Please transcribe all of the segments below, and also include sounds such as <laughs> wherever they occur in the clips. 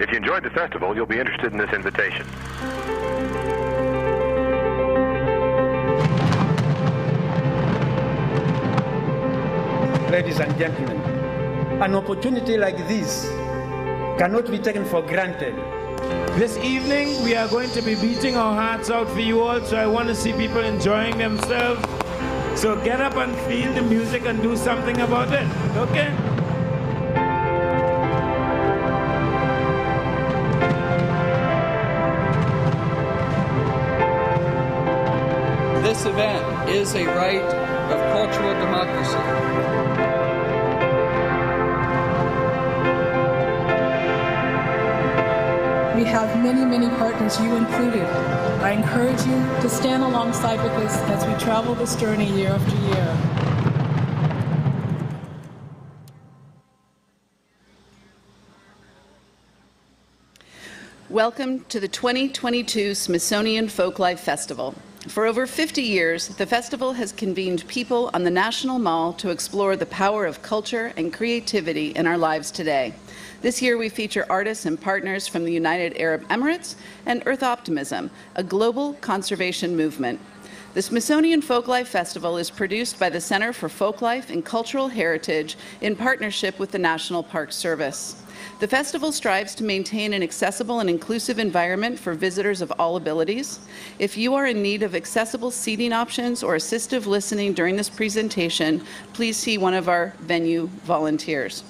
If you enjoyed the festival, you'll be interested in this invitation. Ladies and gentlemen, an opportunity like this cannot be taken for granted. This evening, we are going to be beating our hearts out for you all, so I want to see people enjoying themselves. So get up and feel the music and do something about it, okay? Is a right of cultural democracy. We have many, many partners, you included. I encourage you to stand alongside with us as we travel this journey year after year. Welcome to the 2022 Smithsonian Folklife Festival. For over 50 years, the festival has convened people on the National Mall to explore the power of culture and creativity in our lives today. This year, we feature artists and partners from the United Arab Emirates and Earth Optimism, a global conservation movement. The Smithsonian Folklife Festival is produced by the Center for Folklife and Cultural Heritage in partnership with the National Park Service. The festival strives to maintain an accessible and inclusive environment for visitors of all abilities. If you are in need of accessible seating options or assistive listening during this presentation, please see one of our venue volunteers.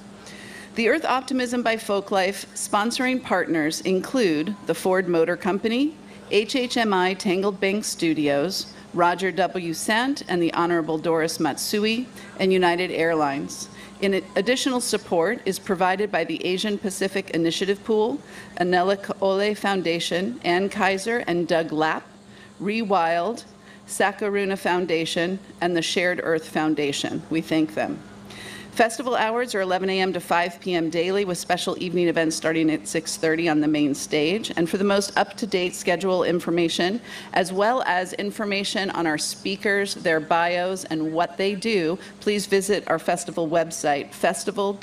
The Earth Optimism by Folklife sponsoring partners include the Ford Motor Company, HHMI Tangled Bank Studios, Roger W. Sant and the Honorable Doris Matsui, and United Airlines. In additional support is provided by the Asian Pacific Initiative Pool, Anela Kolohe Foundation, Ann Kaiser and Doug Lapp, Rewild, Sacharuna Foundation, and the Shared Earth Foundation. We thank them. Festival hours are 11 a.m. to 5 p.m. daily with special evening events starting at 6:30 on the main stage. And for the most up-to-date schedule information as well as information on our speakers, their bios and what they do, please visit our festival website festival.si.edu.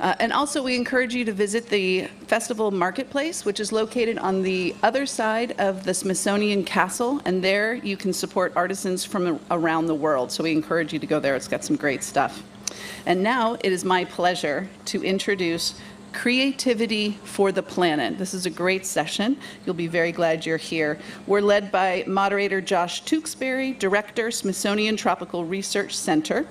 Uh, and also, we encourage you to visit the festival marketplace, which is located on the other side of the Smithsonian Castle. And there you can support artisans from around the world. So we encourage you to go there. It's got some great stuff. And now it is my pleasure to introduce Creativity for the Planet. This is a great session. You'll be very glad you're here. We're led by moderator Josh Tewksbury, Director, Smithsonian Tropical Research Center.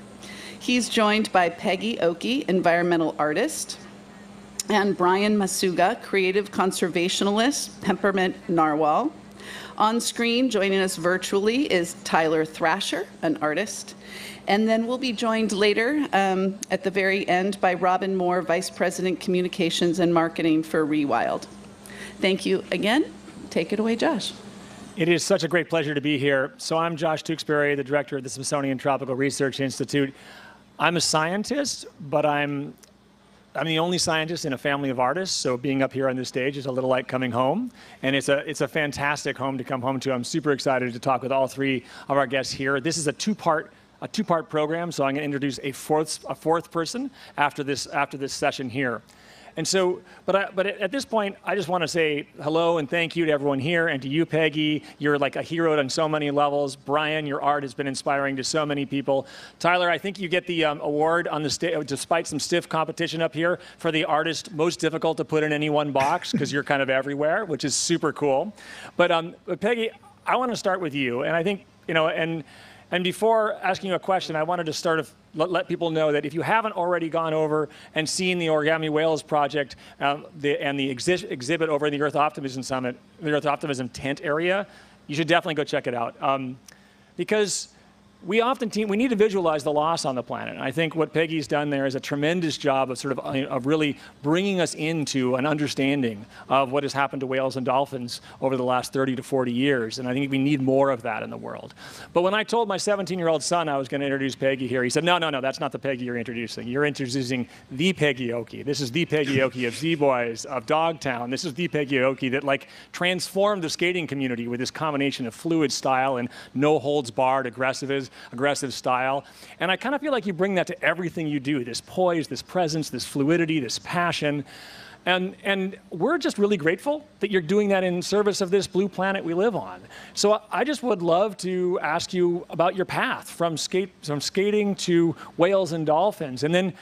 He's joined by Peggy Oki, environmental artist, and Brian Masuga, creative conservationalist, Peppermint Narwhal. On screen, joining us virtually, is Tyler Thrasher, an artist. And then we'll be joined later um, at the very end by Robin Moore, Vice President Communications and Marketing for Rewild. Thank you again. Take it away, Josh. It is such a great pleasure to be here. So, I'm Josh Tewksbury, the director of the Smithsonian Tropical Research Institute. I'm a scientist, but I'm I'm the only scientist in a family of artists, so being up here on this stage is a little like coming home, and it's a it's a fantastic home to come home to. I'm super excited to talk with all three of our guests here. This is a two-part a two-part program, so I'm going to introduce a fourth a fourth person after this after this session here. And so, but, I, but at this point, I just want to say hello and thank you to everyone here and to you, Peggy. You're like a hero on so many levels. Brian, your art has been inspiring to so many people. Tyler, I think you get the um, award on the stage, despite some stiff competition up here, for the artist most difficult to put in any one box because you're kind of everywhere, which is super cool. But, um, but Peggy, I want to start with you, and I think you know, and and before asking you a question, I wanted to start of let, let, people know that if you haven't already gone over and seen the Origami Whales project um, the, and the exhibit over in the Earth Optimism Summit, the Earth Optimism tent area, you should definitely go check it out. Um, because we often te- we need to visualize the loss on the planet. And I think what Peggy's done there is a tremendous job of sort of, uh, of really bringing us into an understanding of what has happened to whales and dolphins over the last 30 to 40 years. And I think we need more of that in the world. But when I told my 17-year-old son I was going to introduce Peggy here, he said, "No, no, no, that's not the Peggy you're introducing. You're introducing the Peggy Oki. This is the Peggy Oki of Z-Boys, of Dogtown. This is the Peggy Oki that like transformed the skating community with this combination of fluid style and no holds barred aggressivism aggressive style. And I kind of feel like you bring that to everything you do this poise, this presence, this fluidity, this passion. And, and we're just really grateful that you're doing that in service of this blue planet we live on. So I just would love to ask you about your path from, skate, from skating to whales and dolphins, and then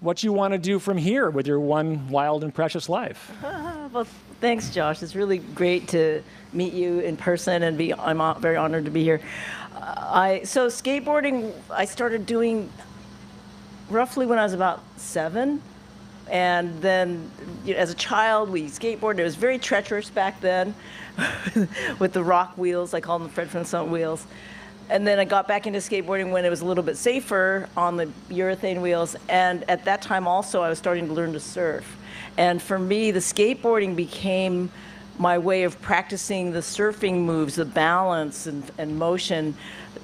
what you want to do from here with your one wild and precious life. <laughs> well, thanks, Josh. It's really great to meet you in person and be. I'm uh, very honored to be here. I so skateboarding. I started doing roughly when I was about seven and then you know, as a child, we skateboarded. It was very treacherous back then <laughs> with the rock wheels. I call them Fred Flintstone wheels. And then I got back into skateboarding when it was a little bit safer on the urethane wheels. And at that time also, I was starting to learn to surf. And for me, the skateboarding became my way of practicing the surfing moves, the balance and, and motion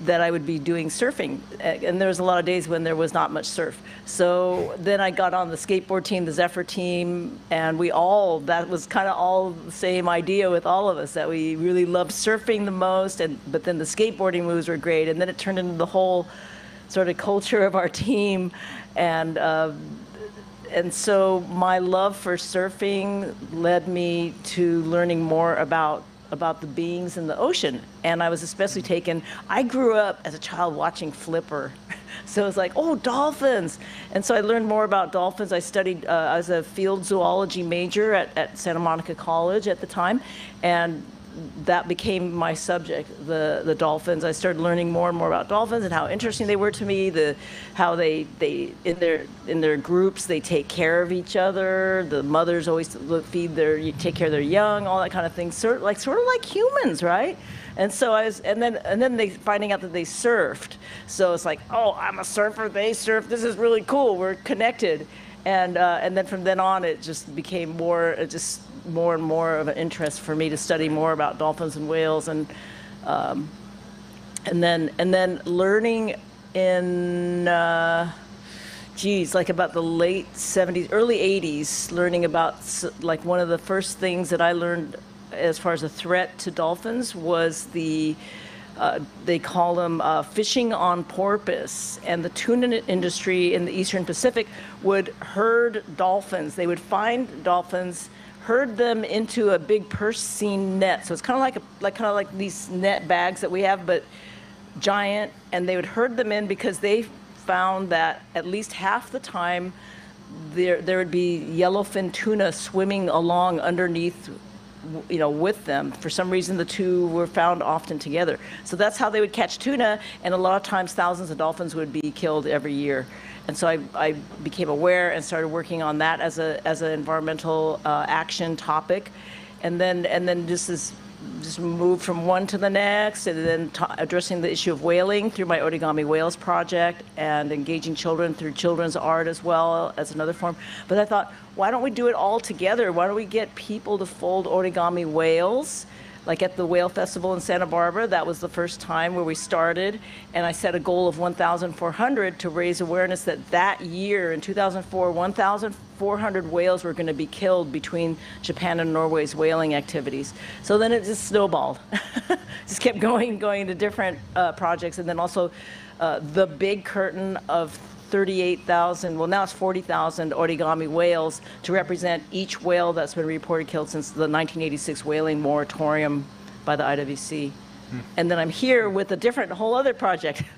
that I would be doing surfing. And there was a lot of days when there was not much surf. So then I got on the skateboard team, the Zephyr team, and we all, that was kind of all the same idea with all of us, that we really loved surfing the most, and but then the skateboarding moves were great. And then it turned into the whole sort of culture of our team. And, uh, and so my love for surfing led me to learning more about about the beings in the ocean. And I was especially taken, I grew up as a child watching Flipper. <laughs> So it was like, oh, dolphins. And so I learned more about dolphins. I studied, uh, I was a field zoology major at, at Santa Monica College at the time. And that became my subject, the, the dolphins. I started learning more and more about dolphins and how interesting they were to me, the, how they, they in, their, in their groups, they take care of each other. The mothers always feed their, take care of their young, all that kind of thing. Sort, like, sort of like humans, right? And so I was, and then, and then they finding out that they surfed. So it's like, oh, I'm a surfer, they surf, this is really cool, we're connected. And, uh, and then from then on, it just became more, it just more and more of an interest for me to study more about dolphins and whales and um, and then and then learning in uh, geez like about the late 70s early 80s learning about like one of the first things that I learned as far as a threat to dolphins was the uh, they call them uh, fishing on porpoise. And the tuna industry in the Eastern Pacific would herd dolphins. They would find dolphins herd them into a big purse seine net. So it's kind of like a, like kind of like these net bags that we have, but giant. And they would herd them in because they found that at least half the time there there would be yellowfin tuna swimming along underneath you know with them for some reason the two were found often together so that's how they would catch tuna and a lot of times thousands of dolphins would be killed every year and so I, I became aware and started working on that as a as an environmental uh, action topic, and then and then just as just moved from one to the next, and then addressing the issue of whaling through my Origami Whales project, and engaging children through children's art as well as another form. But I thought, why don't we do it all together? Why don't we get people to fold origami whales? Like at the Whale Festival in Santa Barbara. That was the first time where we started, and I set a goal of 1,400 to raise awareness that that year in 2004, 1,400 whales were going to be killed between Japan and Norway's whaling activities. So then it just snowballed, <laughs> just kept going, going to different uh, projects, and then also uh, the big curtain of 38,000, well, now it's 40,000 origami whales to represent each whale that's been reported killed since the 1986 whaling moratorium by the IWC. Hmm. And then I'm here with a different, whole other project. <laughs>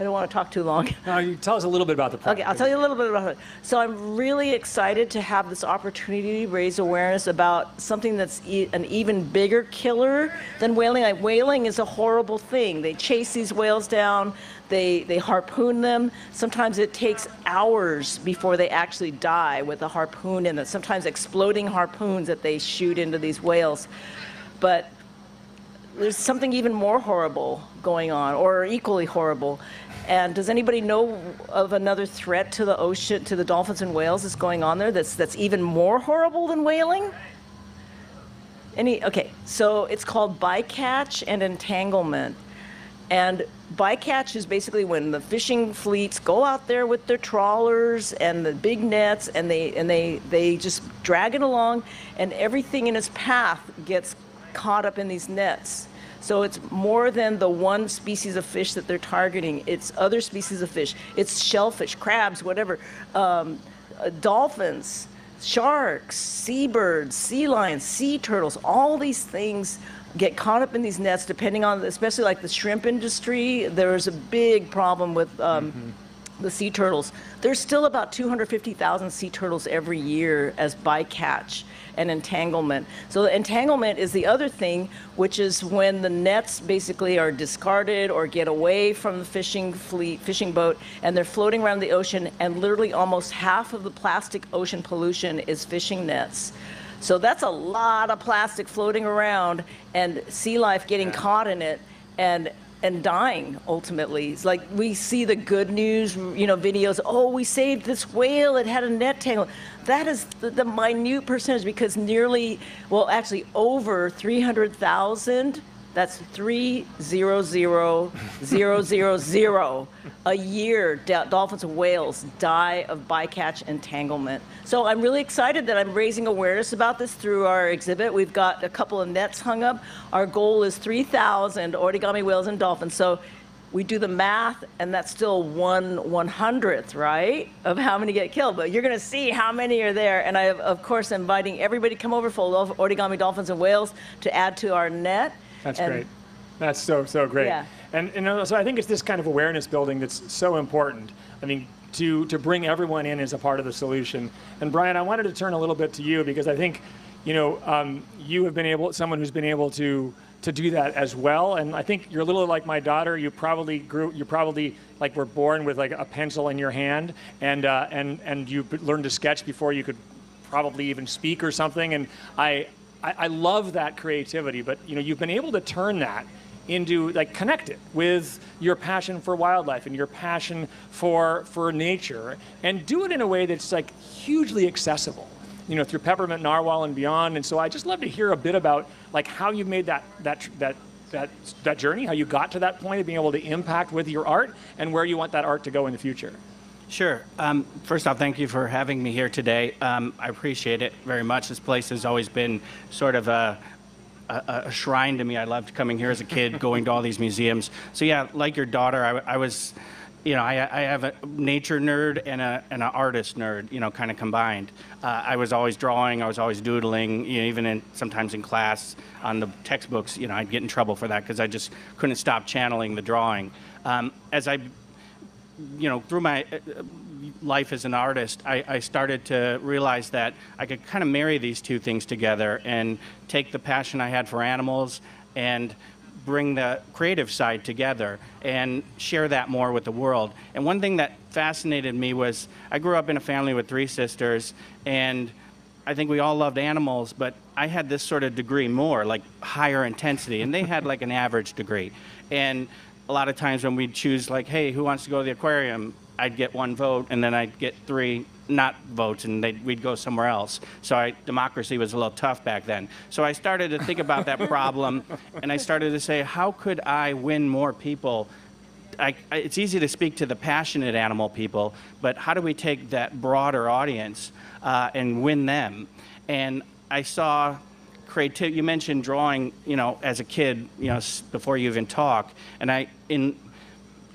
I don't want to talk too long. No, you tell us a little bit about the project. Okay, I'll tell you a little bit about it. So I'm really excited to have this opportunity to raise awareness about something that's e- an even bigger killer than whaling. Like, whaling is a horrible thing. They chase these whales down, they, they harpoon them. Sometimes it takes hours before they actually die with a harpoon in it, sometimes exploding harpoons that they shoot into these whales. But there's something even more horrible going on, or equally horrible. And does anybody know of another threat to the ocean, to the dolphins and whales that's going on there that's, that's even more horrible than whaling? Any, okay, so it's called bycatch and entanglement. And bycatch is basically when the fishing fleets go out there with their trawlers and the big nets and they and they they just drag it along and everything in its path gets caught up in these nets. So it's more than the one species of fish that they're targeting. It's other species of fish. It's shellfish, crabs, whatever, um, uh, dolphins, sharks, seabirds, sea lions, sea turtles. All these things get caught up in these nets, depending on, especially like the shrimp industry. There's a big problem with. Um, the sea turtles. There's still about 250,000 sea turtles every year as bycatch and entanglement. So the entanglement is the other thing, which is when the nets basically are discarded or get away from the fishing fleet, fishing boat, and they're floating around the ocean, and literally almost half of the plastic ocean pollution is fishing nets. So that's a lot of plastic floating around and sea life getting caught in it. And and dying ultimately. It's like we see the good news, you know, videos. Oh, we saved this whale. It had a net tangle. That is the, the minute percentage because nearly, well, actually over 300,000. That's three zero zero zero zero a year. do- Dolphins and whales die of bycatch entanglement. So I'm really excited that I'm raising awareness about this through our exhibit. We've got a couple of nets hung up. Our goal is 3,000 origami whales and dolphins. So we do the math, and that's still one one hundredth, right, of how many get killed. But you're going to see how many are there. And I, of course, inviting everybody to come over for origami dolphins and whales to add to our net. That's And- great. That's so so great. Yeah. And you know, so I think it's this kind of awareness building that's so important. I mean, to to bring everyone in as a part of the solution. And Brian, I wanted to turn a little bit to you because I think, you know, um, you have been able, someone who's been able to to do that as well. And I think you're a little like my daughter. You probably grew. You probably like were born with like a pencil in your hand, and uh, and and you learned to sketch before you could probably even speak or something. And I, I, I love that creativity. But you know, you've been able to turn that into like connect it with your passion for wildlife and your passion for for nature, and do it in a way that's like hugely accessible. You know, through Peppermint Narwhal and beyond. And so I just love to hear a bit about like how you made that that that that that journey, how you got to that point of being able to impact with your art, and where you want that art to go in the future. Sure. Um, first off, thank you for having me here today. Um, I appreciate it very much. This place has always been sort of a, a, a shrine to me. I loved coming here as a kid, <laughs> going to all these museums. So yeah, like your daughter, I, I was, you know, I, I have a nature nerd and a and an artist nerd, you know, kind of combined. Uh, I was always drawing. I was always doodling. You know, even in sometimes in class on the textbooks, you know, I'd get in trouble for that because I just couldn't stop channeling the drawing. Um, as I you know, through my uh, life as an artist, I, I started to realize that I could kind of marry these two things together and take the passion I had for animals and bring the creative side together and share that more with the world. And one thing that fascinated me was I grew up in a family with three sisters, and I think we all loved animals, but I had this sort of degree more, like higher intensity, and they had like an average degree. And a lot of times when we'd choose, like, hey, who wants to go to the aquarium? I'd get one vote, and then I'd get three not votes, and we'd go somewhere else. So I, democracy was a little tough back then. So I started to think about that problem, <laughs> and I started to say, how could I win more people I, I, it's easy to speak to the passionate animal people, but how do we take that broader audience uh, and win them? And I saw creativity. You mentioned drawing, you know, as a kid, you know, before you even talk. And I, in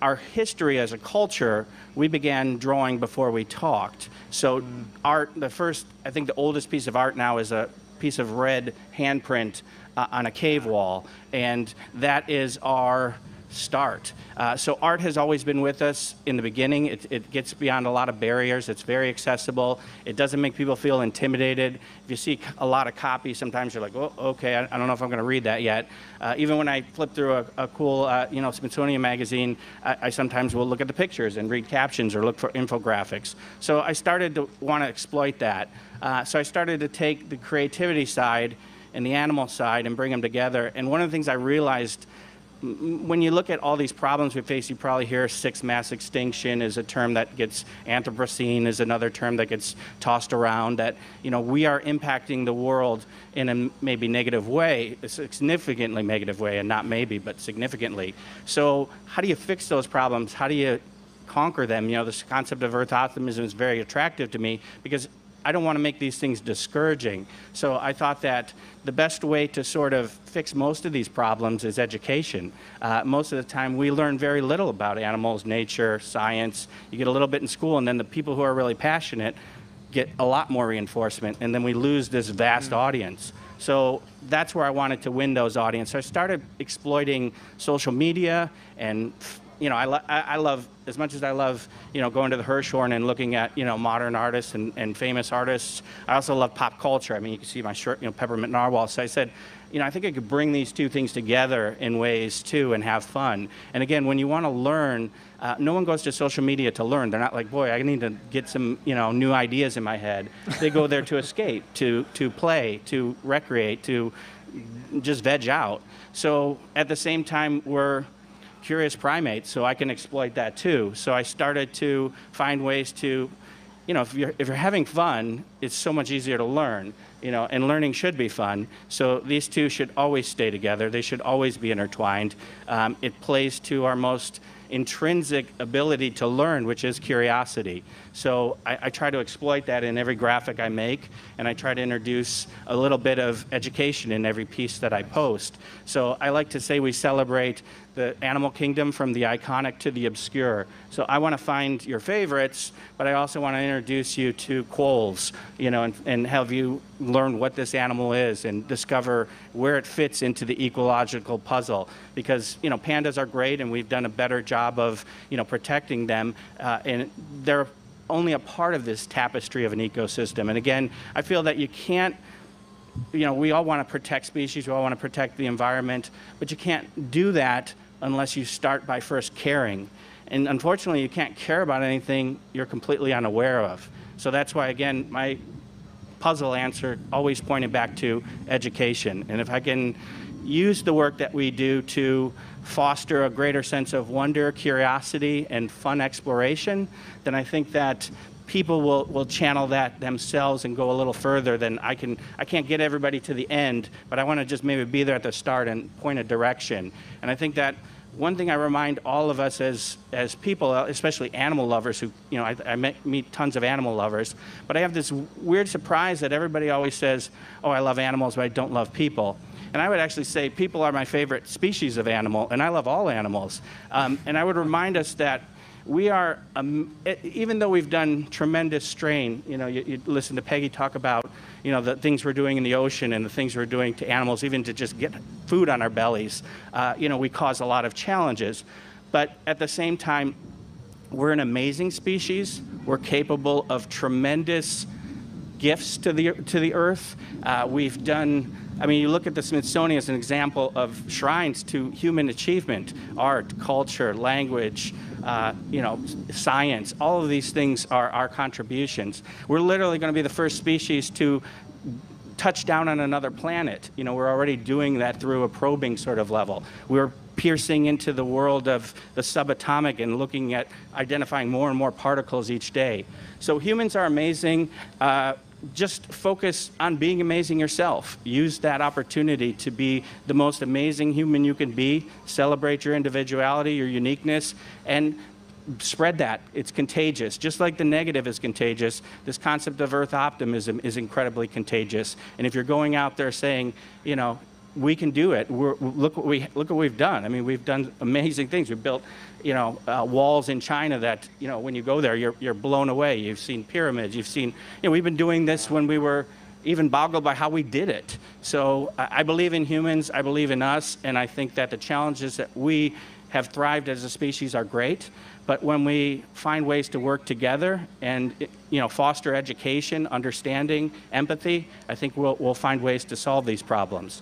our history as a culture, we began drawing before we talked. So art, the first, I think the oldest piece of art now is a piece of red handprint uh, on a cave wall, and that is our start. Uh, so art has always been with us in the beginning. It, it gets beyond a lot of barriers. It's very accessible. It doesn't make people feel intimidated. If you see a lot of copies, sometimes you're like, oh, okay, I, I don't know if I'm going to read that yet. Uh, even when I flip through a, a cool, uh, you know, Smithsonian magazine, I, I sometimes will look at the pictures and read captions or look for infographics. So I started to want to exploit that. Uh, so I started to take the creativity side and the animal side and bring them together. And one of the things I realized when you look at all these problems we face, you probably hear sixth mass extinction is a term that gets Anthropocene is another term that gets tossed around. That you know we are impacting the world in a maybe negative way, a significantly negative way, and not maybe but significantly. So how do you fix those problems? How do you conquer them? You know, this concept of Earth optimism is very attractive to me because I don't want to make these things discouraging. So I thought that the best way to sort of fix most of these problems is education. Uh, most of the time, we learn very little about animals, nature, science. You get a little bit in school, and then the people who are really passionate get a lot more reinforcement, and then we lose this vast mm. audience. So that's where I wanted to win those audience. So I started exploiting social media and you know, I, lo- I, love as much as I love, you know, going to the Hirshhorn and looking at, you know, modern artists and, and famous artists. I also love pop culture. I mean, you can see my shirt, you know, Peppermint Narwhal. So I said, you know, I think I could bring these two things together in ways too and have fun. And again, when you want to learn, uh, no one goes to social media to learn. They're not like, boy, I need to get some, you know, new ideas in my head. They go there to <laughs> escape, to to play, to recreate, to just veg out. So at the same time, we're curious primates, so I can exploit that too. So I started to find ways to, you know, if you're, if you're having fun, it's so much easier to learn, you know, and learning should be fun. So these two should always stay together. They should always be intertwined. Um, it plays to our most intrinsic ability to learn, which is curiosity. So I, I, try to exploit that in every graphic I make, and I try to introduce a little bit of education in every piece that I post. So I like to say we celebrate the animal kingdom from the iconic to the obscure. So I want to find your favorites, but I also want to introduce you to quolls, you know, and, and have you learn what this animal is and discover where it fits into the ecological puzzle. Because, you know, pandas are great and we've done a better job of, you know, protecting them. Uh, and they're only a part of this tapestry of an ecosystem. And again, I feel that you can't you know, we all want to protect species, we all want to protect the environment, but you can't do that unless you start by first caring. And unfortunately, you can't care about anything you're completely unaware of. So that's why, again, my puzzle answer always pointed back to education. And if I can use the work that we do to foster a greater sense of wonder, curiosity, and fun exploration, then I think that people will, will channel that themselves and go a little further than I can. I can't get everybody to the end, but I want to just maybe be there at the start and point a direction. And I think that one thing I remind all of us as, as people, especially animal lovers who, you know, I, I met, meet tons of animal lovers, but I have this weird surprise that everybody always says, oh, I love animals, but I don't love people. And I would actually say people are my favorite species of animal, and I love all animals. Um, and I would remind us that we are, um, even though we've done tremendous strain, you know, you, you, listen to Peggy talk about, you know, the things we're doing in the ocean and the things we're doing to animals, even to just get food on our bellies, uh, you know, we cause a lot of challenges. But at the same time, we're an amazing species. We're capable of tremendous gifts to the, to the earth. Uh, we've done I mean, you look at the Smithsonian as an example of shrines to human achievement, art, culture, language, uh, you know, science. All of these things are our contributions. We're literally going to be the first species to touch down on another planet. You know, we're already doing that through a probing sort of level. We're piercing into the world of the subatomic and looking at identifying more and more particles each day. So humans are amazing. Uh, just focus on being amazing yourself. Use that opportunity to be the most amazing human you can be. Celebrate your individuality, your uniqueness, and spread that. It's contagious. Just like the negative is contagious, this concept of earth optimism is incredibly contagious. And if you're going out there saying, you know, we can do it. We're, look what we look what we've done. I mean, we've done amazing things. We've built, you know, uh, walls in China that you know when you go there, you're you're blown away. You've seen pyramids. You've seen. You know, we've been doing this when we were even boggled by how we did it. So I, I believe in humans. I believe in us, and I think that the challenges that we have thrived as a species are great. But when we find ways to work together and you know foster education, understanding, empathy, I think we'll we'll find ways to solve these problems.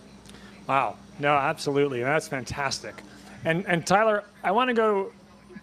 Wow. No, absolutely. That's fantastic. And, and Tyler, I want to go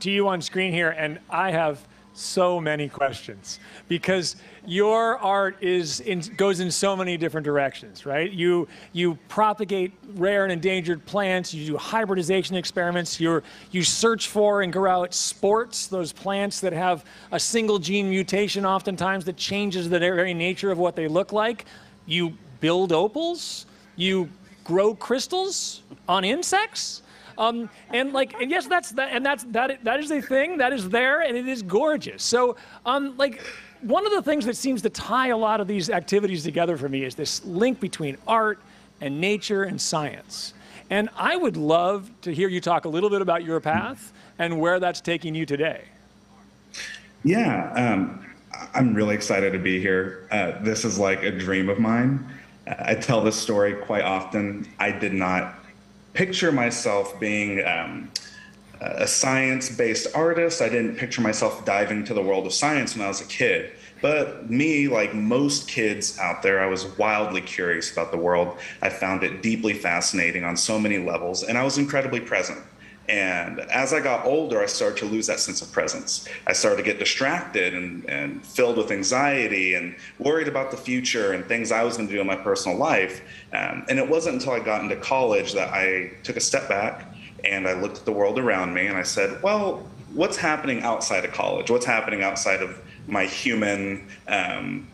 to you on screen here, and I have so many questions because your art is in, goes in so many different directions, right? You you propagate rare and endangered plants. You do hybridization experiments. You you search for and grow out sports, those plants that have a single gene mutation, oftentimes that changes the very nature of what they look like. You build opals. You grow crystals on insects. Um, and like, and yes, that's that, and that's that. That is a thing that is there, and it is gorgeous. So, um, like, one of the things that seems to tie a lot of these activities together for me is this link between art and nature and science. And I would love to hear you talk a little bit about your path and where that's taking you today. Yeah, um, I'm really excited to be here. Uh, this is like a dream of mine. I tell this story quite often. I did not picture myself being um, a science based artist. I didn't picture myself diving to the world of science when I was a kid. But me, like most kids out there, I was wildly curious about the world. I found it deeply fascinating on so many levels, and I was incredibly present. And as I got older, I started to lose that sense of presence. I started to get distracted and, and filled with anxiety and worried about the future and things I was going to do in my personal life. Um, and it wasn't until I got into college that I took a step back and I looked at the world around me and I said, well, what's happening outside of college? What's happening outside of my human, um,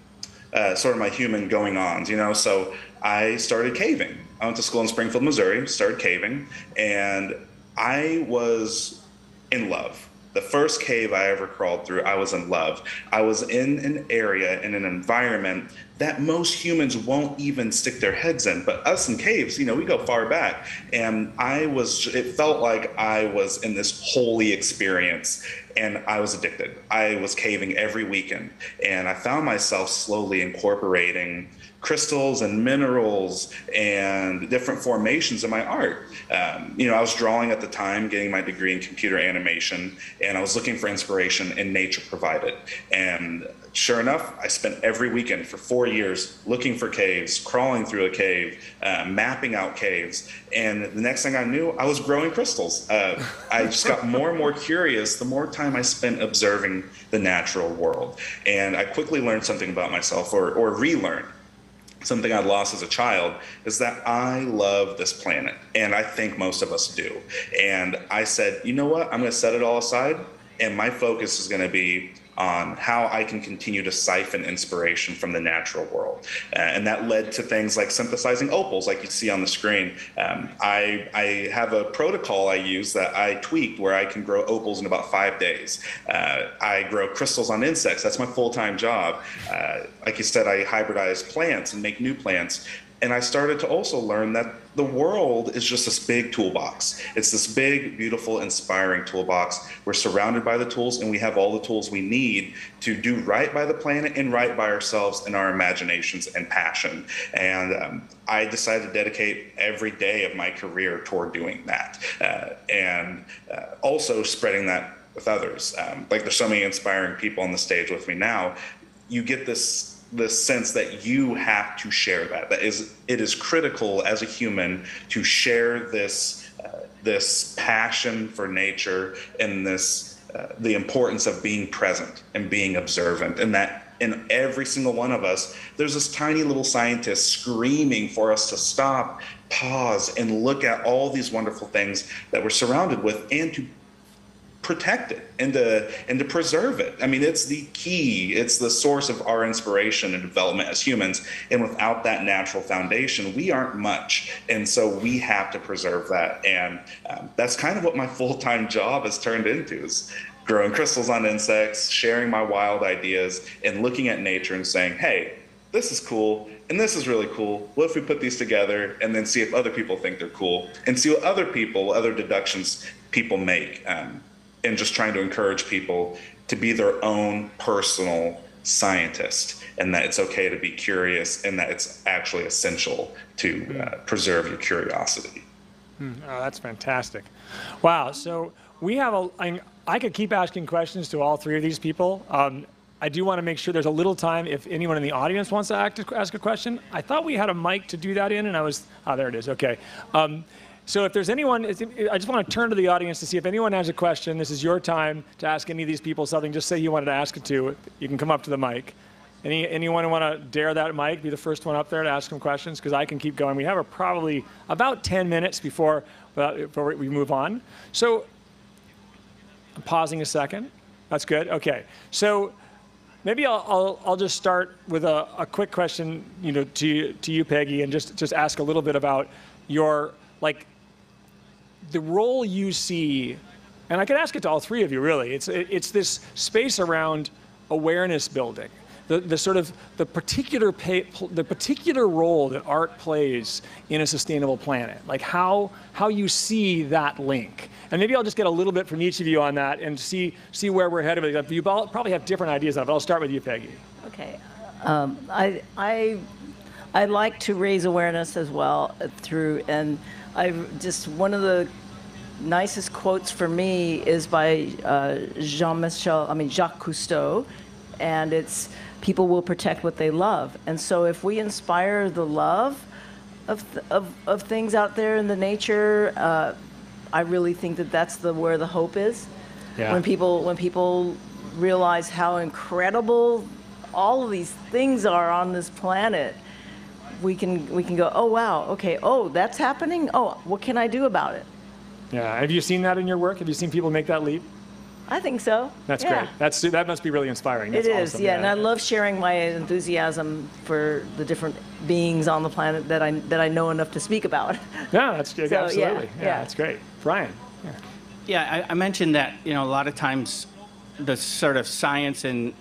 uh, sort of my human going ons, you know? So I started caving. I went to school in Springfield, Missouri, started caving, and I was in love. The first cave I ever crawled through, I was in love. I was in an area, in an environment that most humans won't even stick their heads in. But us in caves, you know, we go far back. And I was, it felt like I was in this holy experience and I was addicted. I was caving every weekend. And I found myself slowly incorporating crystals and minerals and different formations in my art. Um, you know, I was drawing at the time, getting my degree in computer animation, and I was looking for inspiration, and nature provided. And sure enough, I spent every weekend for four years looking for caves, crawling through a cave, uh, mapping out caves. And the next thing I knew, I was growing crystals. Uh, I just got more and more curious the more time I spent observing the natural world. And I quickly learned something about myself or, or relearned something I'd lost as a child is that I love this planet. And I think most of us do. And I said, you know what? I'm going to set it all aside. And my focus is going to be on how I can continue to siphon inspiration from the natural world. Uh, and that led to things like synthesizing opals, like you see on the screen. Um, I, I have a protocol I use that I tweaked where I can grow opals in about five days. Uh, I grow crystals on insects. That's my full time job. Uh, like you said, I hybridize plants and make new plants. And I started to also learn that the world is just this big toolbox. It's this big, beautiful, inspiring toolbox. We're surrounded by the tools, and we have all the tools we need to do right by the planet and right by ourselves and our imaginations and passion. And um, I decided to dedicate every day of my career toward doing that, uh, and uh, also spreading that with others. Um, like there's so many inspiring people on the stage with me now. You get this the sense that you have to share that. That is, it is critical as a human to share this uh, this passion for nature and this uh, the importance of being present and being observant, and that in every single one of us, there's this tiny little scientist screaming for us to stop, pause, and look at all these wonderful things that we're surrounded with, and to protect it and to and to preserve it. I mean, it's the key. It's the source of our inspiration and development as humans. And without that natural foundation, we aren't much. And so we have to preserve that. And um, that's kind of what my <laughs> full time job has turned into is growing crystals on insects, sharing my wild ideas, and looking at nature and saying, hey. This is cool, and this is really cool. What if we put these together and then see if other people think they're cool, and see what other people, other deductions people make? Um, and just trying to encourage people to be their own personal scientist and that it's okay to be curious and that it's actually essential to uh, preserve your curiosity. Hmm. Oh, that's fantastic. Wow. So we have a, I, I could keep asking questions to all three of these people. Um, I do want to make sure there's a little time if anyone in the audience wants to act, ask a question. I thought we had a mic to do that in, and I was, oh, there it is. Okay. Um, so if there's anyone, I just want to turn to the audience to see if anyone has a question. This is your time to ask any of these people something. Just say you wanted to ask it to. You can come up to the mic. Any, anyone want to dare that mic, be the first one up there to ask some questions? Because I can keep going. We have probably about 10 minutes before, before we move on. So I'm pausing a second. That's good. Okay. So maybe I'll, I'll, I'll just start with a, a quick question you know, to, to you, Peggy, and just, just ask a little bit about your, like, the role you see, and I can ask it to all three of you really, it's, it's this space around awareness building, the, the sort of the particular pay, the particular role that art plays in a sustainable planet, like how how you see that link. And maybe I'll just get a little bit from each of you on that and see see where we're headed. You probably have different ideas on it, I'll start with you, Peggy. Okay. Um, I I I like to raise awareness as well through, and I just one of the nicest quotes for me is by uh, Jean-Michel, I mean Jacques Cousteau, and it's people will protect what they love. And so if we inspire the love of, of, of things out there in the nature, uh, I really think that that's the where the hope is. Yeah. When people when people realize how incredible all of these things are on this planet, we can we can go, oh wow, okay, oh that's happening. Oh, what can I do about it? Yeah. Have you seen that in your work? Have you seen people make that leap? I think so. That's yeah. great. That's that must be really inspiring. That's it is, awesome. yeah. yeah. And I love sharing my enthusiasm for the different beings on the planet that I that I know enough to speak about. <laughs> Yeah, that's so, absolutely. Yeah, yeah, yeah, that's great. Brian. Yeah, yeah I, I mentioned that you know a lot of times the sort of science and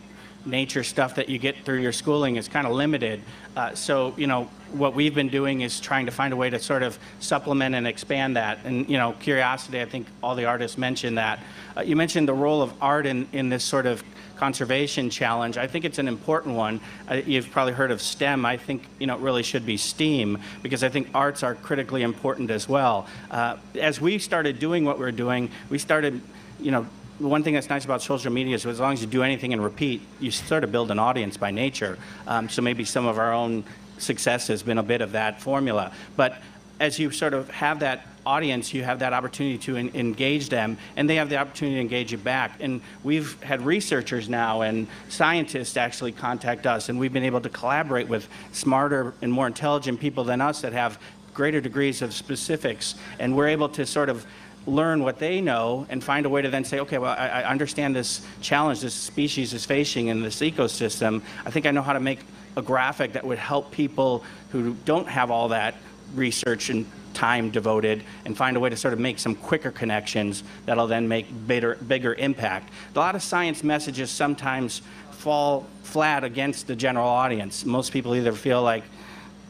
nature stuff that you get through your schooling is kind of limited. Uh, so, you know, what we've been doing is trying to find a way to sort of supplement and expand that. And, you know, curiosity, I think all the artists mentioned that. Uh, you mentioned the role of art in, in this sort of conservation challenge. I think it's an important one. Uh, you've probably heard of STEM. I think, you know, it really should be STEAM because I think arts are critically important as well. Uh, as we started doing what we we're doing, we started, you know, one thing that's nice about social media is as long as you do anything and repeat, you sort of build an audience by nature. Um, so maybe some of our own success has been a bit of that formula. But as you sort of have that audience, you have that opportunity to en- engage them, and they have the opportunity to engage you back. And we've had researchers now and scientists actually contact us, and we've been able to collaborate with smarter and more intelligent people than us that have greater degrees of specifics, and we're able to sort of learn what they know and find a way to then say, okay, well, I, I, understand this challenge this species is facing in this ecosystem. I think I know how to make a graphic that would help people who don't have all that research and time devoted and find a way to sort of make some quicker connections that'll then make bigger, bigger impact. A lot of science messages sometimes fall flat against the general audience. Most people either feel like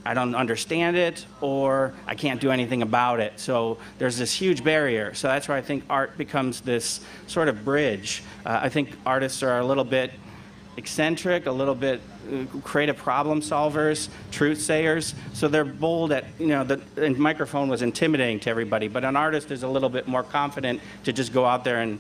I don't understand it or I can't do anything about it. So there's this huge barrier. So that's where I think art becomes this sort of bridge. Uh, I think artists are a little bit eccentric, a little bit uh, creative problem solvers, truth sayers. So they're bold at, you know, the, the microphone was intimidating to everybody, but an artist is a little bit more confident to just go out there and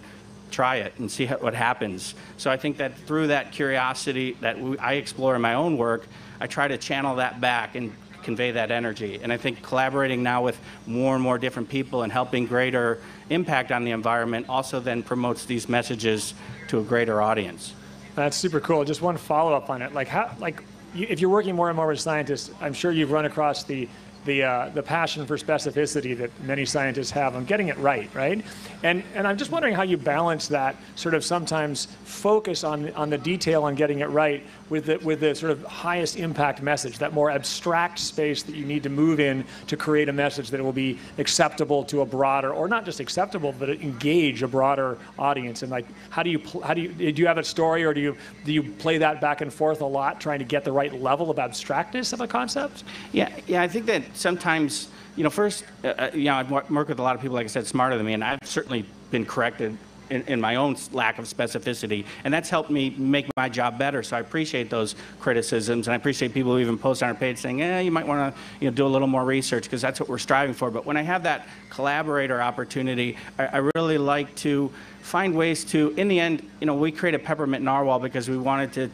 try it and see what happens. So I think that through that curiosity that I explore in my own work, I try to channel that back and convey that energy. And I think collaborating now with more and more different people and helping greater impact on the environment also then promotes these messages to a greater audience. That's super cool. Just one follow up on it. Like how like if you're working more and more with scientists, I'm sure you've run across the the, uh, the passion for specificity that many scientists have on getting it right, right? And, and I'm just wondering how you balance that sort of sometimes focus on, on the detail on getting it right with the, with the sort of highest impact message, that more abstract space that you need to move in to create a message that will be acceptable to a broader, or not just acceptable, but engage a broader audience. And like, how do you, how do you, do you have a story or do you, do you play that back and forth a lot, trying to get the right level of abstractness of a concept? Yeah, yeah, I think that sometimes, you know, first, uh, uh you know, I've worked with a lot of people, like I said, smarter than me, and I've certainly been corrected in, in, my own lack of specificity, and that's helped me make my job better. So I appreciate those criticisms, and I appreciate people who even post on our page saying, "Yeah, you might want to you know, do a little more research," because that's what we're striving for. But when I have that collaborator opportunity, I, I really like to find ways to, in the end, you know, we created Peppermint Narwhal because we wanted to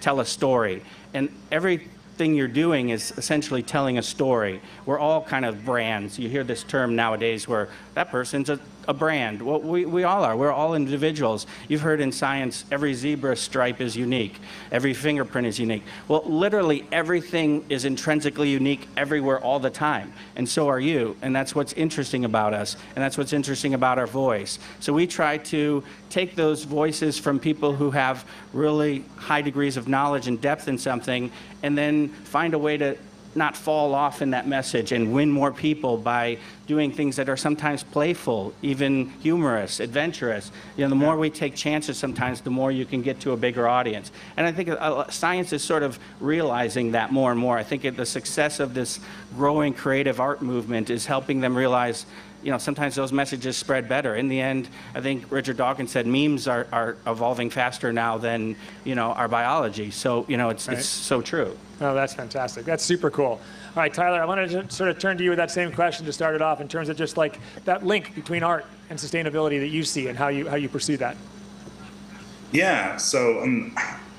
tell a story, and every thing you're doing is essentially telling a story. We're all kind of brands. You hear this term nowadays where that person's a a brand. Well, we, we all are. We're all individuals. You've heard in science every zebra stripe is unique, every fingerprint is unique. Well, literally everything is intrinsically unique everywhere all the time. And so are you. And that's what's interesting about us. And that's what's interesting about our voice. So we try to take those voices from people who have really high degrees of knowledge and depth in something and then find a way to not fall off in that message and win more people by doing things that are sometimes playful, even humorous, adventurous. You know, the more we take chances sometimes, the more you can get to a bigger audience. And I think uh, science is sort of realizing that more and more. I think the success of this growing creative art movement is helping them realize you know, sometimes those messages spread better. In the end, I think Richard Dawkins said memes are, are evolving faster now than, you know, our biology. So, you know, it's, Right. it's so true. Oh, that's fantastic. That's super cool. All right, Tyler, I wanted to sort of turn to you with that same question to start it off in terms of just like that link between art and sustainability that you see and how you how you pursue that. Yeah, so um,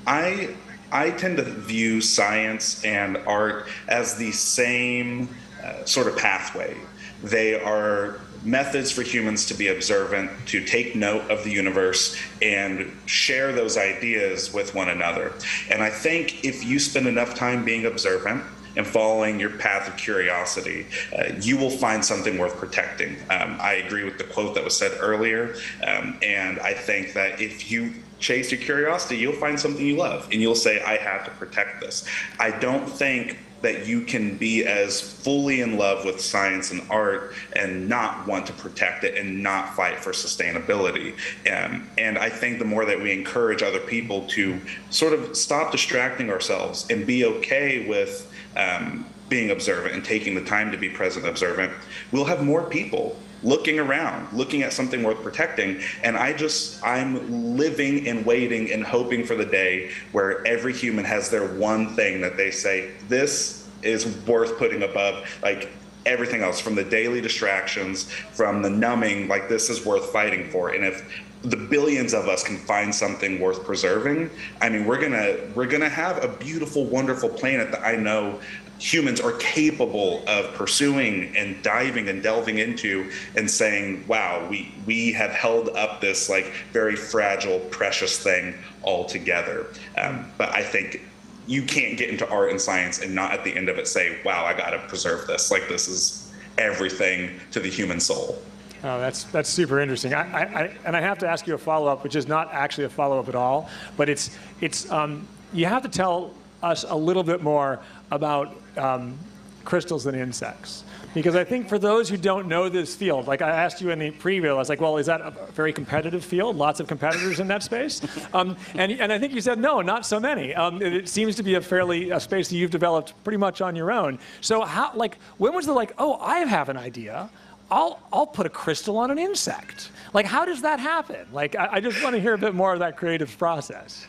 I I tend to view science and art as the same uh, sort of pathway. They are methods for humans to be observant, to take note of the universe, and share those ideas with one another. And I think if you spend enough time being observant, and following your path of curiosity, uh, you will find something worth protecting. Um, I agree with the quote that was said earlier, um, and I think that if you chase your curiosity, you'll find something you love, and you'll say, "I have to protect this." I don't think that you can be as fully in love with science and art and not want to protect it and not fight for sustainability. Um, and I think the more that we encourage other people to sort of stop distracting ourselves and be okay with um, being observant and taking the time to be present observant, we'll have more people looking around, looking at something worth protecting. And I just, I'm living and waiting and hoping for the day where every human has their one thing that they say, this is worth putting above, like, everything else from the daily distractions, from the numbing, like, this is worth fighting for. And if the billions of us can find something worth preserving, I mean, we're gonna, we're gonna have a beautiful, wonderful planet that I know humans are capable of pursuing and diving and delving into and saying wow we we have held up this like very fragile precious thing altogether. Um, but i think you can't get into art and science and not at the end of it say wow i gotta preserve this. Like this is everything to the human soul. Oh, that's that's super interesting. I, I, I, and I have to ask you a follow up, which is not actually a follow up at all, but it's it's um, you have to tell us a little bit more about um, crystals and insects. Because I think for those who don't know this field, like I asked you in the preview, I was like, well, is that a very competitive field? Lots of competitors in that space? <laughs> Um, and, and I think you said, no, not so many. Um, it, it seems to be a fairly, a space that you've developed pretty much on your own. So how, like, when was the like, oh, I have an idea. I'll, I'll put a crystal on an insect. Like, how does that happen? Like, I, I just want to hear a bit more of that creative process.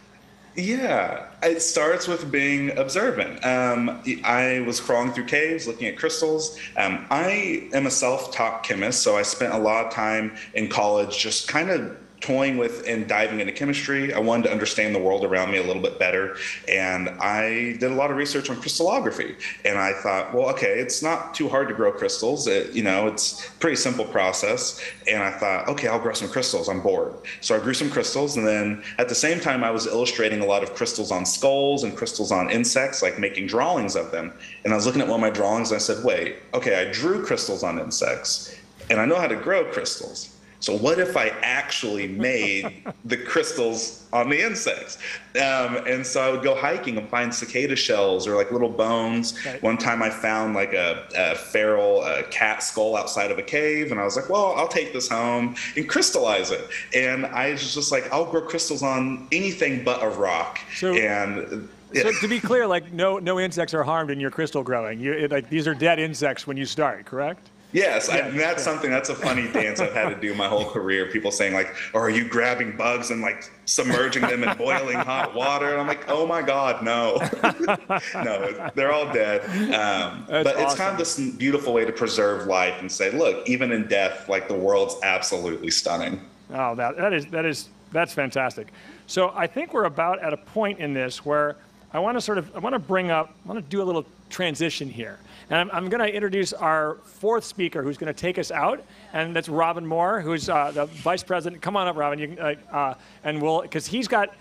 Yeah, it starts with being observant. Um, I was crawling through caves looking at crystals. Um, I am a self taught chemist, so I spent a lot of time in college just kind of toying with and diving into chemistry. I wanted to understand the world around me a little bit better. And I did a lot of research on crystallography. And I thought, well, okay, it's not too hard to grow crystals. It, you know, it's pretty simple process. And I thought, okay, I'll grow some crystals. I'm bored. So I grew some crystals. And then at the same time, I was illustrating a lot of crystals on skulls and crystals on insects, like making drawings of them. And I was looking at one of my drawings and I said, wait, okay, I drew crystals on insects and I know how to grow crystals. So what if I actually made the crystals on the insects? Um, and so I would go hiking and find cicada shells or like little bones. Right. One time I found like a, a feral uh, cat skull outside of a cave, and I was like, well, I'll take this home and crystallize it. And I was just like, I'll grow crystals on anything but a rock. So- and So to be clear, like no no insects are harmed in your crystal growing. You, it, like these are dead insects when you start, correct? Yes, I, and that's yeah. something. That's a funny dance I've had to do my whole career. People saying like, "Oh, "Are you grabbing bugs and like submerging them in boiling hot water?" And I'm like, "Oh my God, no, <laughs> no, they're all dead." Um, but it's awesome. kind of this beautiful way to preserve life and say, "Look, even in death, like the world's absolutely stunning." Oh, that, that is that is that's fantastic. So I think we're about at a point in this where I want to sort of I want to bring up I want to do a little transition here, and I'm, I'm going to introduce our fourth speaker who's going to take us out, and that's Robin Moore, who's uh, the vice president. Come on up, Robin. You uh, uh, and we'll because he's got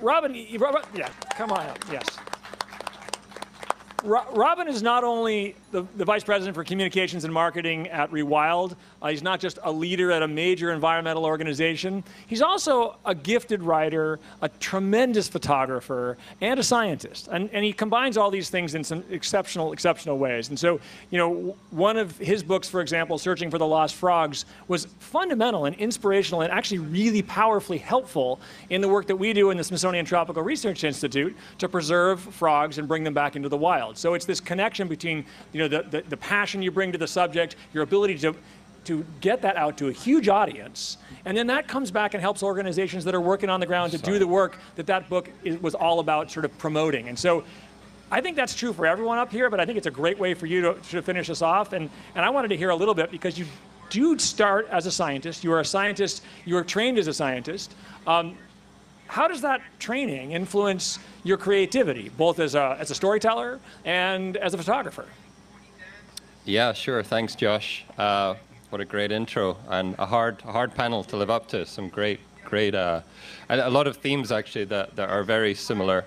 Robin, Robin. Yeah, come on up. Yes. Robin is not only the, the, Vice President for Communications and Marketing at Rewild, uh, he's not just a leader at a major environmental organization, he's also a gifted writer, a tremendous photographer, and a scientist. And, and he combines all these things in some exceptional, exceptional ways. And so, you know, one of his books, for example, Searching for the Lost Frogs, was fundamental and inspirational and actually really powerfully helpful in the work that we do in the Smithsonian Tropical Research Institute to preserve frogs and bring them back into the wild. So it's this connection between you know, the, the, the passion you bring to the subject, your ability to, to get that out to a huge audience, and then that comes back and helps organizations that are working on the ground to do the work that that book is, was all about sort of promoting. And so I think that's true for everyone up here, but I think it's a great way for you to, to finish us off. And, and I wanted to hear a little bit because you do start as a scientist. You are a scientist, you are trained as a scientist. Um, how does that training influence your creativity, both as a, as a storyteller and as a photographer? Yeah, sure. Thanks, Josh. Uh, what a great intro and a hard, a hard panel to live up to. Some great, great, uh, and a lot of themes actually that, that are very similar,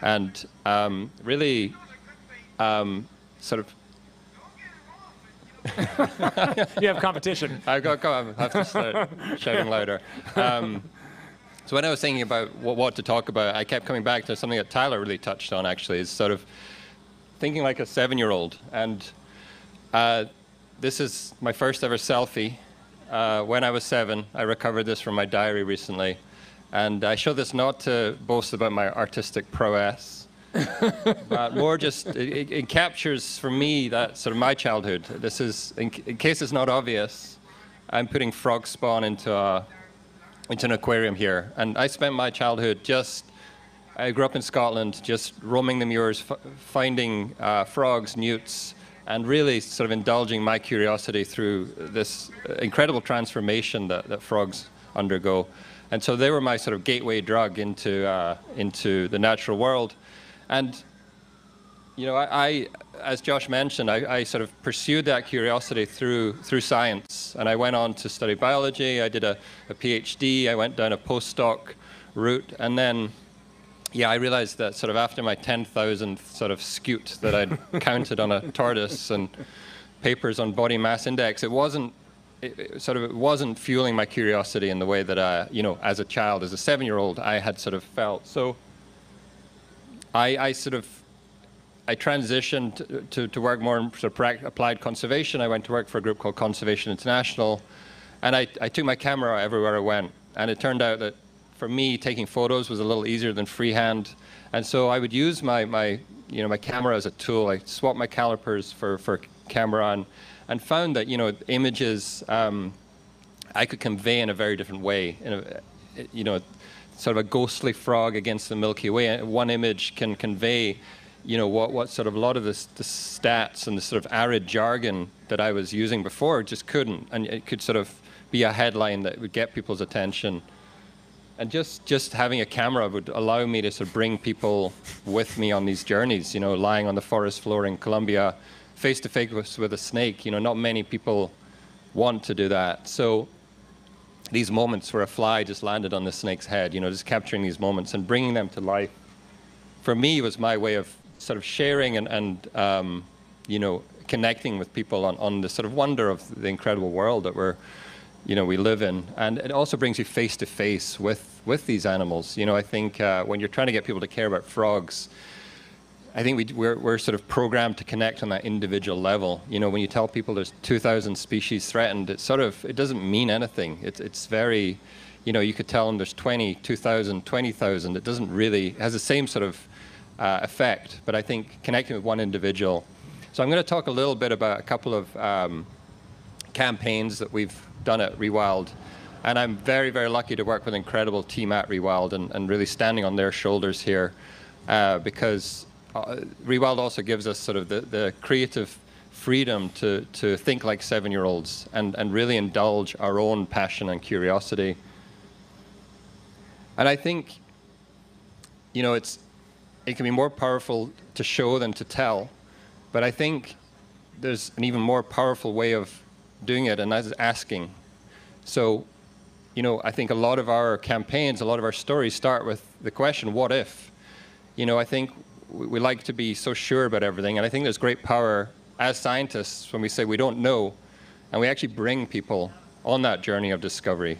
and um, really, um, sort of. <laughs> you have competition. <laughs> I've got. I have to start shouting louder. Um, so when I was thinking about what, what, to talk about, I kept coming back to something that Tyler really touched on. Actually, is sort of thinking like a seven-year-old. And uh, this is my first ever selfie. Uh, when I was seven, I recovered this from my diary recently, and I show this not to boast about my artistic prowess, <laughs> but more just it, it, captures for me that sort of my childhood. This is, in, in case it's not obvious, I'm putting frog spawn into a into an aquarium here. And I spent my childhood just, I grew up in Scotland, just roaming the muirs, finding uh, frogs, newts, and really sort of indulging my curiosity through this incredible transformation that, that frogs undergo. And so they were my sort of gateway drug into, uh, into the natural world. And, you know, I, I as Josh mentioned, I, I, sort of pursued that curiosity through through science, and I went on to study biology. I did a, a PhD. I went down a postdoc route, and then, yeah, I realized that sort of after my 10,000th sort of scute that I'd <laughs> counted on a tortoise and papers on body mass index, it wasn't it, it sort of it wasn't fueling my curiosity in the way that I, you know, as a child, as a seven-year-old, I had sort of felt. So I, I sort of I transitioned to, to work more in sort of applied conservation. I went to work for a group called Conservation International, and I, I took my camera everywhere I went. And it turned out that for me, taking photos was a little easier than freehand. And so I would use my, my, you know, my camera as a tool. I swapped my calipers for, for camera and, and found that you know, images um, I could convey in a very different way. In a, you know, sort of a ghostly frog against the Milky Way. One image can convey you know, what, what sort of a lot of this, the stats and the sort of arid jargon that I was using before just couldn't. And it could sort of be a headline that would get people's attention. And just, just having a camera would allow me to sort of bring people with me on these journeys, you know, lying on the forest floor in Colombia, face to face with a snake. You know, not many people want to do that. So these moments where a fly just landed on the snake's head, you know, just capturing these moments and bringing them to life, for me was my way of sort of sharing and, and um, you know, connecting with people on, on the sort of wonder of the incredible world that we're, you know, we live in. And it also brings you face to face with, with these animals. You know, I think uh, when you're trying to get people to care about frogs, I think we, we're, we're sort of programmed to connect on that individual level. You know, when you tell people there's 2,000 species threatened, it sort of, it doesn't mean anything. It's, it's very, you know, you could tell them there's 20, 2,000, 20,000. It doesn't really, it has the same sort of uh, effect, but I think connecting with one individual. So I'm going to talk a little bit about a couple of um, campaigns that we've done at Rewild. And I'm very, very lucky to work with an incredible team at Rewild and, and really standing on their shoulders here uh, because uh, Rewild also gives us sort of the, the creative freedom to, to think like seven year olds and, and really indulge our own passion and curiosity. And I think, you know, it's, it can be more powerful to show than to tell. But I think there's an even more powerful way of doing it, and that is asking. So, you know, I think a lot of our campaigns, a lot of our stories start with the question, what if? You know, I think we, we like to be so sure about everything, and I think there's great power as scientists when we say we don't know, and we actually bring people on that journey of discovery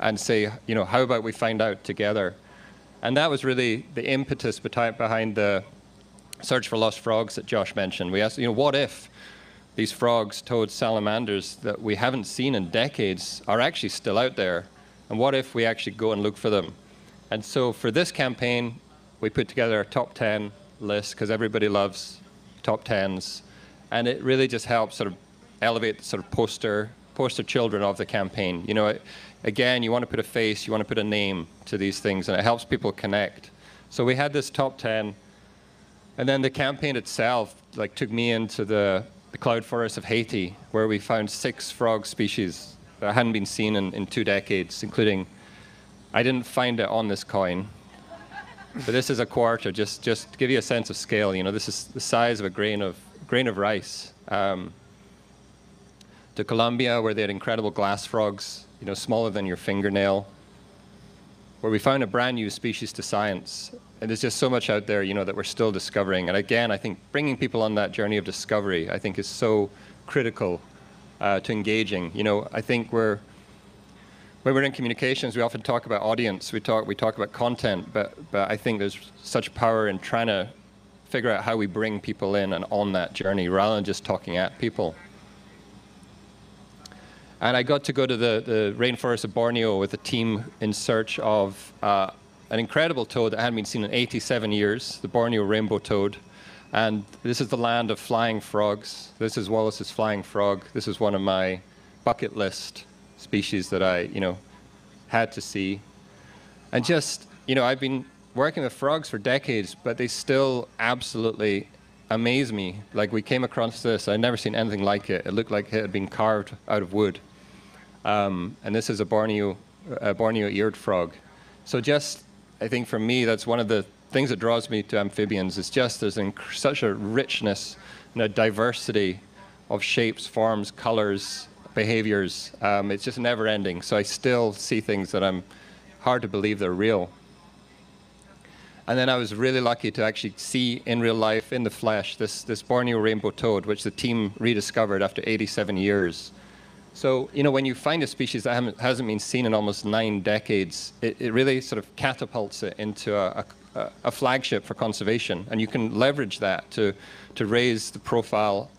and say, you know, how about we find out together? And that was really the impetus behind the search for lost frogs that Josh mentioned. We asked, you know, what if these frogs, toads, salamanders that we haven't seen in decades are actually still out there? And what if we actually go and look for them? And so for this campaign, we put together a top 10 list because everybody loves top 10s. And it really just helps sort of elevate the sort of poster, poster children of the campaign. You know, it, again, you want to put a face, you want to put a name to these things, and it helps people connect. So we had this top 10, and then the campaign itself like took me into the, the cloud forest of Haiti, where we found six frog species that hadn't been seen in, in two decades, including, I didn't find it on this coin, but this is a quarter, just, just to give you a sense of scale. You know, this is the size of a grain of, grain of rice. Um, to Colombia, where they had incredible glass frogs, you know, smaller than your fingernail, where we found a brand new species to science. And there's just so much out there, you know, that we're still discovering. And again, I think bringing people on that journey of discovery, I think, is so critical uh, to engaging. You know, I think we're when we're in communications, we often talk about audience, we talk we talk about content, but but I think there's such power in trying to figure out how we bring people in and on that journey rather than just talking at people. And I got to go to the, the rainforest of Borneo with a team in search of uh, an incredible toad that hadn't been seen in 87 years, the Borneo rainbow toad. And this is the land of flying frogs. This is Wallace's flying frog. This is one of my bucket list species that I, you know, had to see. And just, you know, I've been working with frogs for decades, but they still absolutely amaze me. Like we came across this, I'd never seen anything like it. It looked like it had been carved out of wood. Um, and this is a Borneo, a Borneo eared frog. So just, I think for me, that's one of the things that draws me to amphibians. It's just there's such a richness and a diversity of shapes, forms, colors, behaviors. Um, it's just never ending. So I still see things that I'm hard to believe they're real. And then I was really lucky to actually see in real life, in the flesh, this, this Borneo rainbow toad, which the team rediscovered after 87 years. So, you know, when you find a species that hasn't been seen in almost nine decades, it, it really sort of catapults it into a, a, a, flagship for conservation. And you can leverage that to, to raise the profile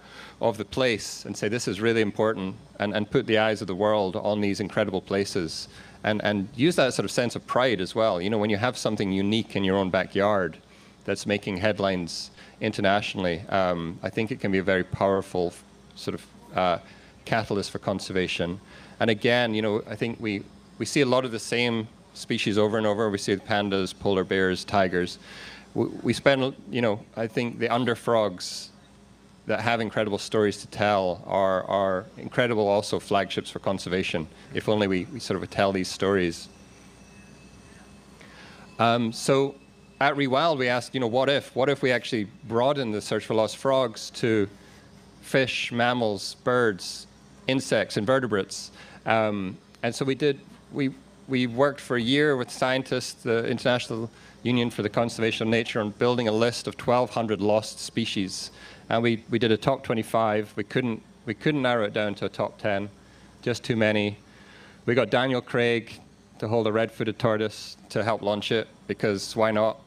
of the place and say this is really important and, and put the eyes of the world on these incredible places and, and use that sort of sense of pride as well. You know, when you have something unique in your own backyard that's making headlines internationally, um, I think it can be a very powerful sort of uh, catalyst for conservation. And again, you know, I think we, we see a lot of the same species over and over. We see the pandas, polar bears, tigers. We, we spend, you know, I think the underfrogs that have incredible stories to tell are, are incredible also flagships for conservation, if only we, we sort of tell these stories. Um, so at Rewild, we asked, you know, what if? What if we actually broaden the search for lost frogs to fish, mammals, birds, insects, invertebrates? Um, and so we did, we, we worked for a year with scientists, the International Union for the Conservation of Nature, on building a list of 1,200 lost species and we, we did a top 25. We couldn't, we couldn't narrow it down to a top 10, just too many. We got Daniel Craig to hold a red-footed tortoise to help launch it, because why not?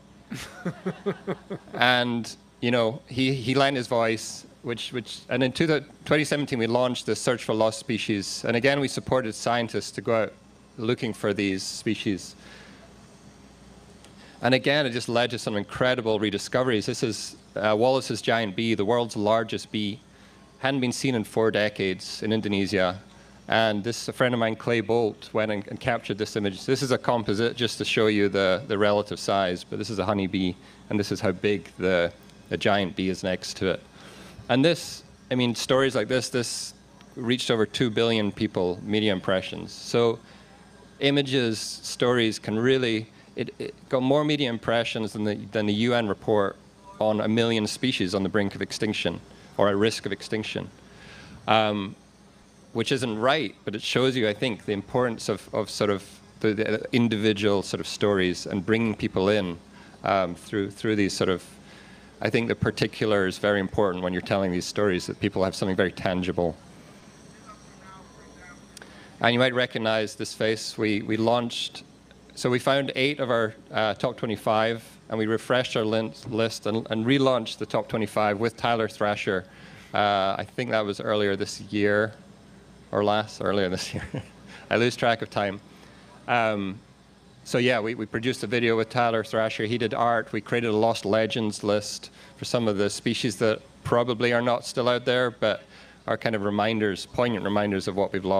<laughs> and, you know, he, he lent his voice, which, which, and in 2017 we launched the Search for Lost Species. And again, we supported scientists to go out looking for these species. And again, it just led to some incredible rediscoveries. This is uh, Wallace's giant bee, the world's largest bee, hadn't been seen in four decades in Indonesia. And this, a friend of mine, Clay Bolt, went and, and, captured this image. This is a composite just to show you the, the relative size, but this is a honeybee, and this is how big the, the giant bee is next to it. And this, I mean, stories like this, this reached over 2 billion people, media impressions. So images, stories can really it, it got more media impressions than the, than the UN report on a million species on the brink of extinction or at risk of extinction. Um, which isn't right, but it shows you, I think, the importance of, of sort of the, the individual sort of stories and bringing people in um, through through these sort of I think the particular is very important when you're telling these stories, that people have something very tangible. And you might recognize this face. We, we launched, so we found eight of our uh, top 25, and we refreshed our list and, and relaunched the top 25 with Tyler Thrasher. Uh, I think that was earlier this year, or last, earlier this year. <laughs> I lose track of time. Um, so yeah, we, we produced a video with Tyler Thrasher. He did art. We created a lost legends list for some of the species that probably are not still out there, but are kind of reminders, poignant reminders of what we've lost.